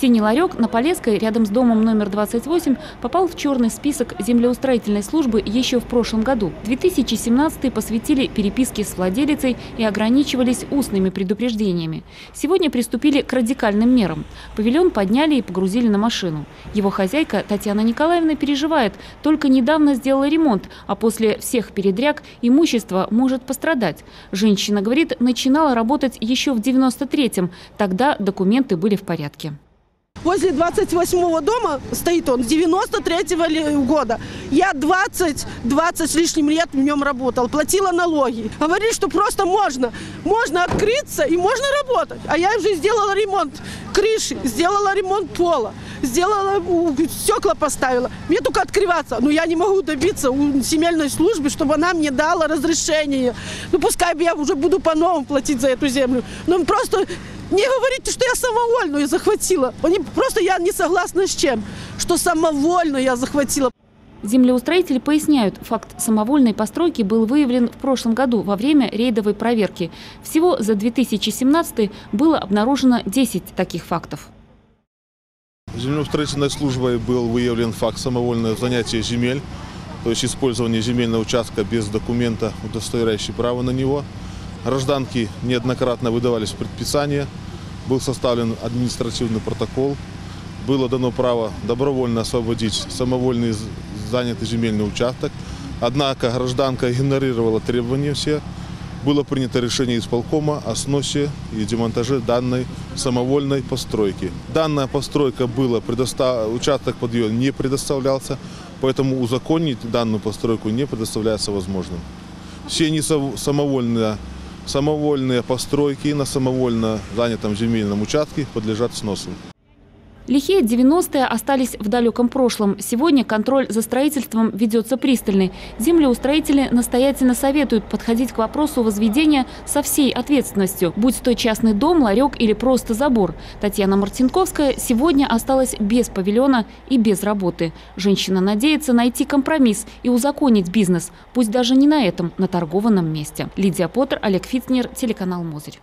Синий ларек на Полесской, рядом с домом номер 28, попал в черный список землеустроительной службы еще в прошлом году. 2017 посвятили переписке с владелицей и ограничивались устными предупреждениями. Сегодня приступили к радикальным мерам. Павильон подняли и погрузили на машину. Его хозяйка Татьяна Николаевна переживает. Только недавно сделала ремонт, а после всех передряг имущество может пострадать. Женщина говорит, начинала работать еще в 93-м. Тогда документы были в порядке. Возле 28-го дома стоит он, 93-го года. Я 20, 20 с лишним лет в нем работал, платила налоги. Говорили, что просто можно, можно открыться и можно работать. А я уже сделала ремонт крыши, сделала ремонт пола, сделала, стекла поставила. Мне только открываться. Но я не могу добиться у семейной службы, чтобы она мне дала разрешение. Ну пускай я уже буду по-новому платить за эту землю. Но просто не говорите, что я самовольно ее захватила. Они, просто я не согласна с чем, что самовольно я захватила. Землеустроители поясняют, факт самовольной постройки был выявлен в прошлом году во время рейдовой проверки. Всего за 2017 было обнаружено 10 таких фактов. Землеустроительной службой был выявлен факт самовольного занятия земель, то есть использование земельного участка без документа, удостоверяющего право на него – Гражданки неоднократно выдавались предписания, был составлен административный протокол, было дано право добровольно освободить самовольный занятый земельный участок. Однако гражданка игнорировала требования все. Было принято решение исполкома о сносе и демонтаже данной самовольной постройки. Данная постройка была предостав... участок под ее не предоставлялся, поэтому узаконить данную постройку не предоставляется возможным. Все не самовольные постройки на самовольно занятом земельном участке подлежат сносу. Лихие 90-е остались в далеком прошлом. Сегодня контроль за строительством ведется пристальный. Землеустроители настоятельно советуют подходить к вопросу возведения со всей ответственностью, будь то частный дом, ларек или просто забор. Татьяна Мартинковская сегодня осталась без павильона и без работы. Женщина надеется найти компромисс и узаконить бизнес, пусть даже не на этом наторгованном месте. Лидия Поттер, Олег Фитцнер, телеканал «Мозырь».